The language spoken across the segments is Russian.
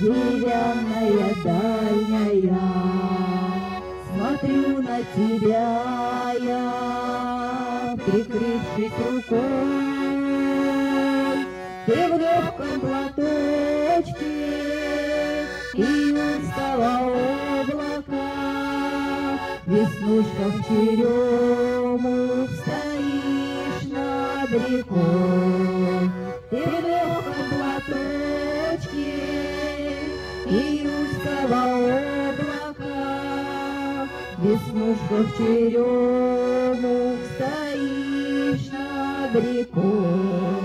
Деревянная дальняя, смотрю на тебя я, прикрывшись рукой. Ты в легком платочке и устала облака, Веснушка в черемух стоишь над рекой. Ты в легком платочке и устала облака, Веснушка в черемух стоишь над рекой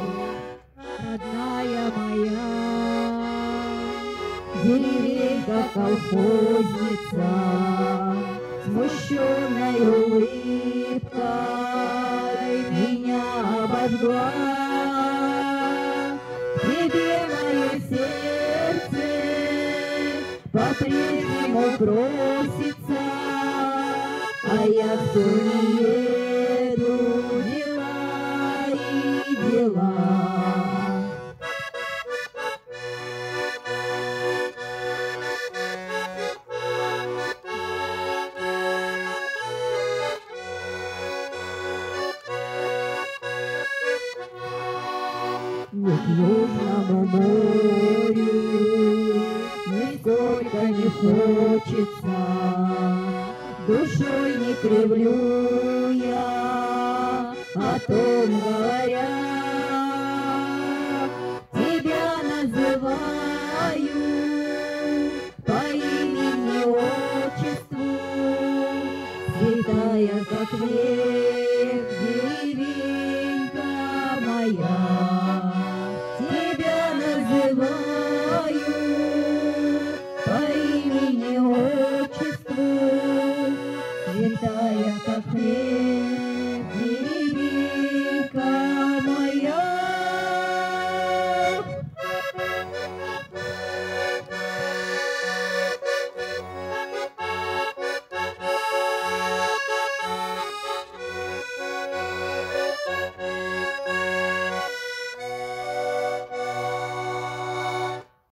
родная моя, деревенька колхозница, смущенной улыбкой меня обожгла. Тебе мое сердце по-прежнему просится, а я все не еду, дела и дела. Не к Южному морю Нисколько не хочется, Душой не кривлю я, О том говоря, Тебя называю По имени отчеству, Святая, как век, Святая, как хлеб,